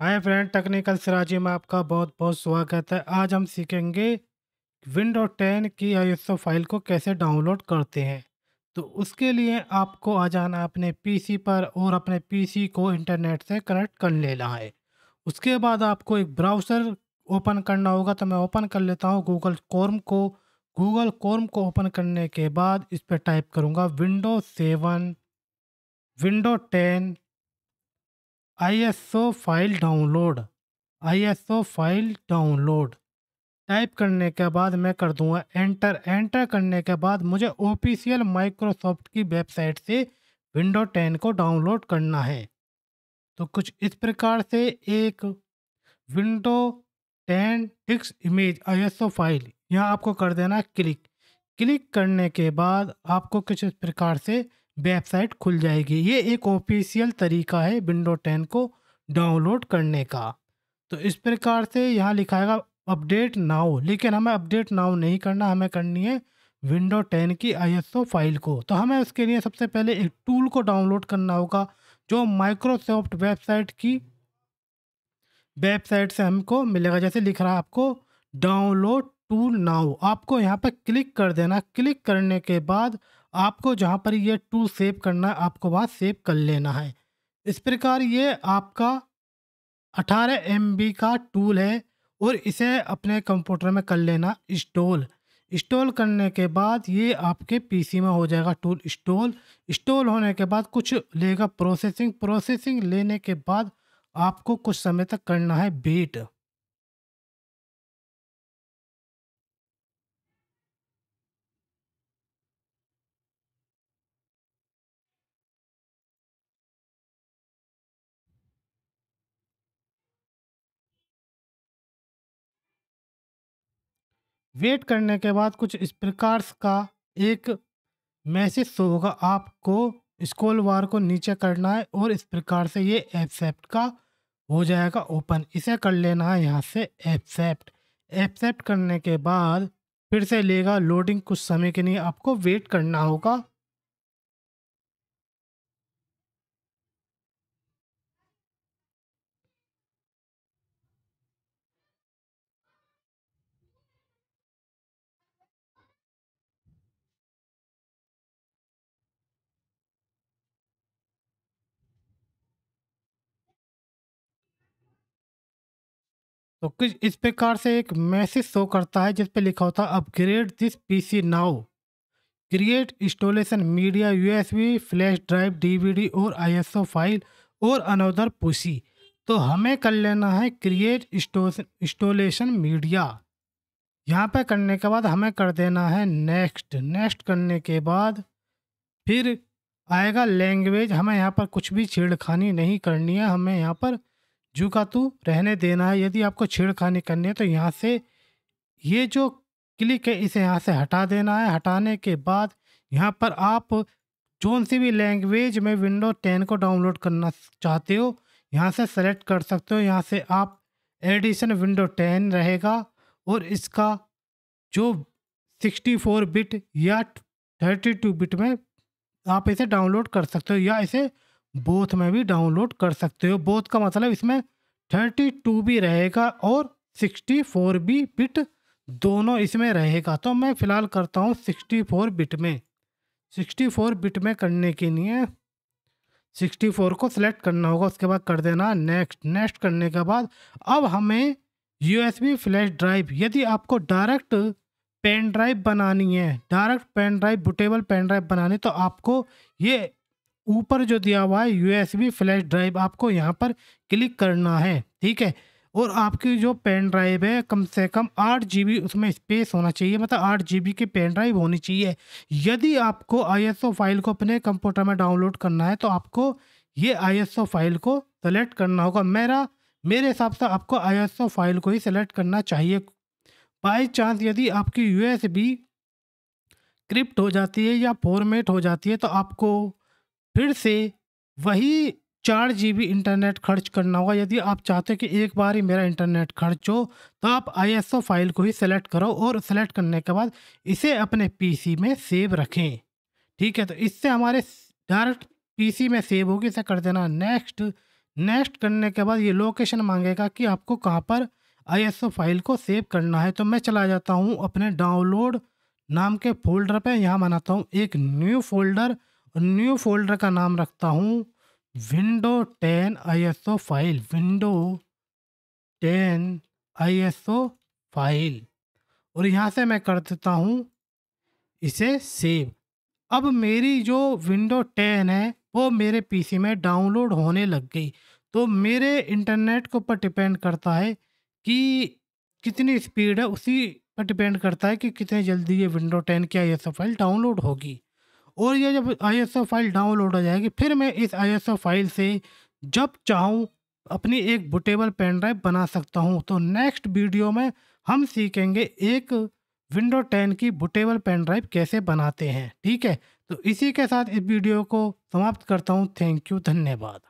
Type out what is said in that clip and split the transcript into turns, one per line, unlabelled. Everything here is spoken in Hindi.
हाय फ्रेंड, टेक्निकल सिराजी में आपका बहुत बहुत स्वागत है। आज हम सीखेंगे विंडो 10 की आईएसओ फ़ाइल को कैसे डाउनलोड करते हैं। तो उसके लिए आपको आ जाना अपने पीसी पर और अपने पीसी को इंटरनेट से कनेक्ट कर लेना है। उसके बाद आपको एक ब्राउज़र ओपन करना होगा तो मैं ओपन कर लेता हूँ। गूगल कॉर्म को, गूगल कॉर्म को ओपन करने के बाद इस पर टाइप करूँगा window seven, window ten. ISO file download ISO file download type करने के बाद मैं कर दूँगा एंटर एंटर करने के बाद मुझे ऑफिशियल माइक्रोसॉफ्ट की वेबसाइट से विंडो 10 को डाउनलोड करना है। तो कुछ इस प्रकार से एक विंडो 10 टिक्स इमेज आईएसओ फ़ाइल यहाँ आपको कर देना क्लिक क्लिक करने के बाद आपको कुछ इस प्रकार से वेबसाइट खुल जाएगी। ये एक ऑफिशियल तरीका है विंडो 10 को डाउनलोड करने का। तो इस प्रकार से यहाँ लिखाएगा अपडेट नाउ। लेकिन हमें अपडेट नाउ नहीं करना, हमें करनी है विंडो 10 की आईएसओ फ़ाइल को। तो हमें उसके लिए सबसे पहले एक टूल को डाउनलोड करना होगा, जो माइक्रोसॉफ्ट वेबसाइट की वेबसाइट से हमको मिलेगा। जैसे लिख रहा है आपको, डाउनलोड टूल नाउ। आपको यहाँ पर क्लिक कर देना। क्लिक करने के बाद आपको जहाँ पर ये टूल सेव करना है, आपको वहाँ सेव कर लेना है। इस प्रकार ये आपका 18 एम का टूल है और इसे अपने कंप्यूटर में कर लेना इंस्टॉल इंस्टॉल करने के बाद ये आपके पीसी में हो जाएगा टूल इंस्टॉल इंस्टॉल होने के बाद कुछ लेगा प्रोसेसिंग प्रोसेसिंग लेने के बाद आपको कुछ समय तक करना है वेट वेट करने के बाद कुछ इस प्रकार का एक मैसेज शो होगा, आपको स्कोल वार को नीचे करना है और इस प्रकार से ये एक्सेप्ट का हो जाएगा ओपन इसे कर लेना है यहाँ से एक्सेप्ट एक्सेप्ट करने के बाद फिर से लेगा लोडिंग कुछ समय के लिए आपको वेट करना होगा। तो कुछ इस प्रकार से एक मैसेज शो करता है, जिस पे लिखा होता है, upgrade this PC now. Create installation media, USB, flash drive, DVD और आईएसओ फ़ाइल और अनदर पुशी तो हमें कर लेना है क्रिएट इंस्टॉलेशन मीडिया। यहाँ पे करने के बाद हमें कर देना है नेक्स्ट। नेक्स्ट करने के बाद फिर आएगा लैंग्वेज। हमें यहाँ पर कुछ भी छेड़खानी नहीं करनी है। हमें यहाँ पर जू का तू रहने देना है, यदि आपको छेड़खानी करनी है तो यहाँ से ये जो क्लिक है, इसे यहाँ से हटा देना है। हटाने के बाद यहाँ पर आप जोन सी भी लैंग्वेज में विंडो टेन को डाउनलोड करना चाहते हो, यहाँ से सेलेक्ट कर सकते हो। यहाँ से आप एडिशन विंडो टेन रहेगा और इसका जो सिक्सटी फोर बिट या थर्टी टू बिट में आप इसे डाउनलोड कर सकते हो या इसे बोथ में भी डाउनलोड कर सकते हो। बोथ का मतलब इसमें थर्टी टू भी रहेगा और सिक्सटी फोर भी बिट दोनों इसमें रहेगा। तो मैं फ़िलहाल करता हूँ सिक्सटी फोर बिट में। सिक्सटी फोर बिट में करने के लिए सिक्सटी फोर को सिलेक्ट करना होगा, उसके बाद कर देना नेक्स्ट। नेक्स्ट करने के बाद अब हमें यूएसबी फ्लैश ड्राइव, यदि आपको डायरेक्ट पेन ड्राइव बनानी है, direct pen drive, bootable pen drive बनानी तो आपको ये ऊपर जो दिया हुआ है यूएसबी फ्लैश ड्राइव आपको यहाँ पर क्लिक करना है, ठीक है? और आपकी जो पेन ड्राइव है, कम से कम आठ जी उसमें स्पेस होना चाहिए मतलब आठ जी की पेन ड्राइव होनी चाहिए। यदि आपको आईएसओ फ़ाइल को अपने कंप्यूटर में डाउनलोड करना है तो आपको ये आईएसओ फ़ाइल को सेलेक्ट करना होगा। मेरा, मेरे हिसाब से आपको आईएसओ फ़ाइल को ही सेलेक्ट करना चाहिए। बाई चांस यदि आपकी यूएसबी क्रिप्ट हो जाती है या फॉर्मेट हो जाती है तो आपको फिर से वही चार जीबी इंटरनेट खर्च करना होगा। यदि आप चाहते कि एक बार ही मेरा इंटरनेट खर्च हो तो आप आईएसओ फ़ाइल को ही सेलेक्ट करो और सेलेक्ट करने के बाद इसे अपने पीसी में सेव रखें। ठीक है तो इससे हमारे डायरेक्ट पीसी में सेव होगी, इसे कर देना नेक्स्ट नेक्स्ट करने के बाद ये लोकेशन मांगेगा कि आपको कहाँ पर आईएसओ फ़ाइल को सेव करना है। तो मैं चला जाता हूँ अपने डाउनलोड नाम के फोल्डर पे। यहाँ बनाता हूँ एक न्यू फोल्डर न्यू फोल्डर का नाम रखता हूँ window ten I S O file, window ten I S O file. और यहाँ से मैं कर देता हूँ इसे सेव। अब मेरी जो विंडो टेन है, वो मेरे पीसी में डाउनलोड होने लग गई। तो मेरे इंटरनेट के ऊपर डिपेंड करता है कि कितनी स्पीड है, उसी पर डिपेंड करता है कि कितने जल्दी ये विंडो टेन की I S O file download होगी। और ये जब आईएसओ फ़ाइल डाउनलोड हो जाएगी, फिर मैं इस आईएसओ फ़ाइल से जब चाहूँ, अपनी एक बुटेबल पेन ड्राइव बना सकता हूँ। तो नेक्स्ट वीडियो में हम सीखेंगे एक विंडो टेन की बुटेबल पेन ड्राइव कैसे बनाते हैं, ठीक है? तो इसी के साथ इस वीडियो को समाप्त करता हूँ। थैंक यू धन्यवाद।